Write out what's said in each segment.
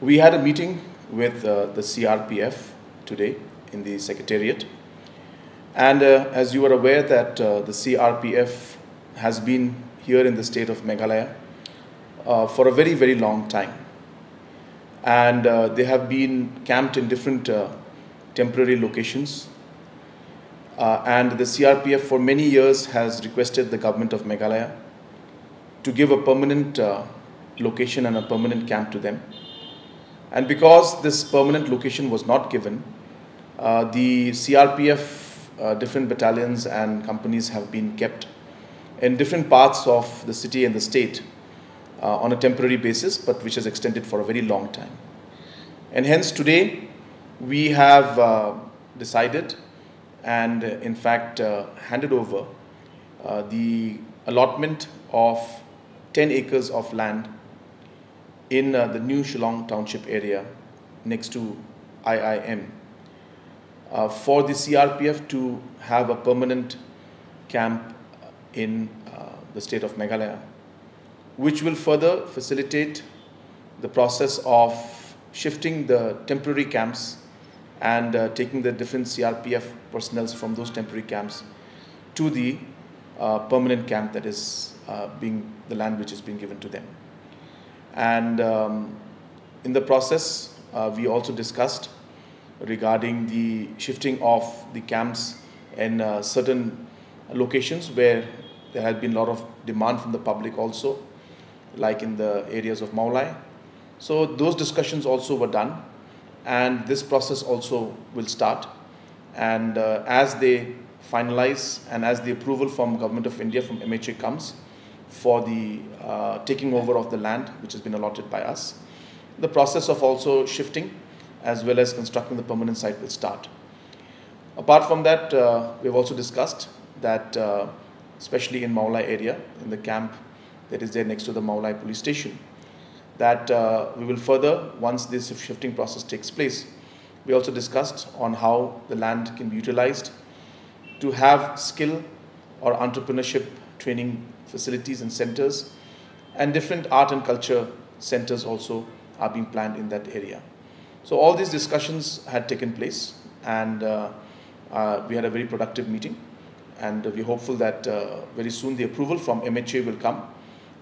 We had a meeting with uh, the CRPF today in the Secretariat. And uh, as you are aware that uh, the CRPF has been here in the state of Meghalaya uh, for a very, very long time. And uh, they have been camped in different uh, temporary locations. And the CRPF for many years has requested the government of Meghalaya to give a permanent location and a permanent camp to them. And because this permanent location was not given, uh, the CRPF uh, different battalions and companies have been kept in different parts of the city and the state uh, on a temporary basis, but which has extended for a very long time. And hence today we have uh, decided and uh, in fact uh, handed over the allotment of 10 acres of land in uh, the new Shillong Township area next to IIM uh, for the CRPF to have a permanent camp in uh, the state of Meghalaya, which will further facilitate the process of shifting the temporary camps and uh, taking the different CRPF personnel from those temporary camps to the uh, permanent camp that is uh, being the land which is being given to them. And um, in the process, uh, we also discussed regarding the shifting of the camps in uh, certain locations where there had been a lot of demand from the public also, like in the areas of Mawlai. So those discussions also were done, and this process also will start. And uh, as they finalize and as the approval from Government of India from MHA comes for the uh, taking over of the land which has been allotted by us, the process of also shifting as well as constructing the permanent site will start. Apart from that, uh, we've also discussed that, uh, especially in Mawlai area, in the camp that is there next to the Mawlai police station, that uh, we will further, once this shifting process takes place, we also discussed on how the land can be utilized to have skill or entrepreneurship training facilities and centers, and different art and culture centers also are being planned in that area. So all these discussions had taken place, and uh, uh, we had a very productive meeting. And we're hopeful that uh, very soon the approval from MHA will come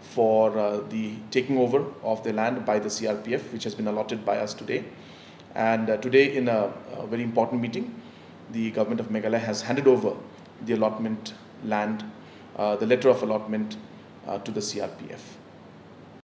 for uh, the taking over of the land by the CRPF, which has been allotted by us today. And uh, today, in a, a, very important meeting, the government of Meghalaya has handed over the allotment land, Uh, the letter of allotment uh, to the CRPF.